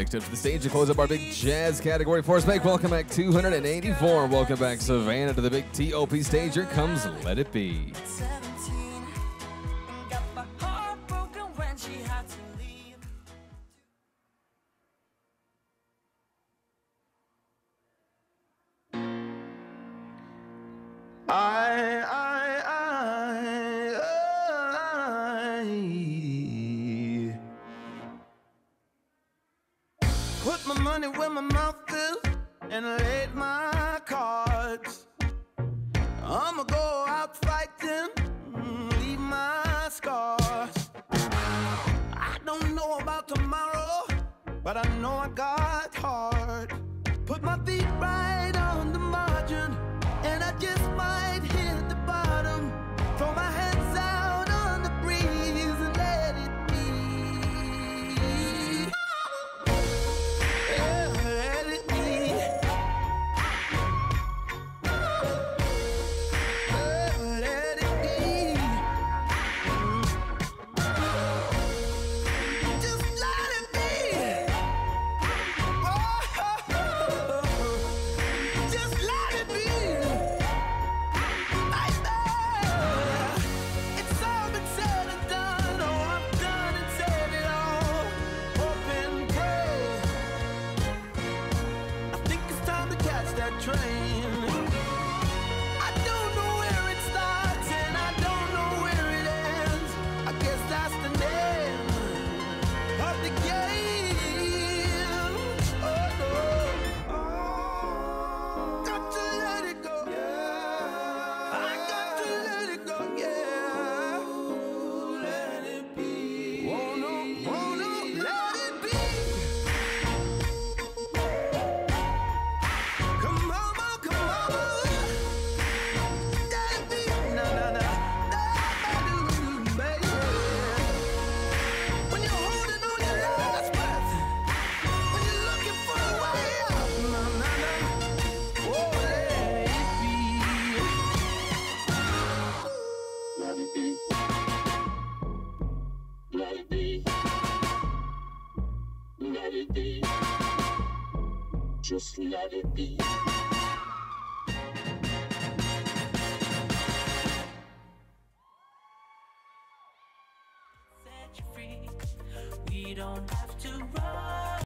Next up to the stage to close up our big jazz category for us. Make welcome back 284. Welcome back Savannah to the big TOP stage. Here comes Let It Be. I, I, money where my mouth is and laid my cards. I'ma go out fighting, mm, leave my scars. I don't know about tomorrow, but I know I got heart. Put my feet right train. Just let it be. set you free. We don't have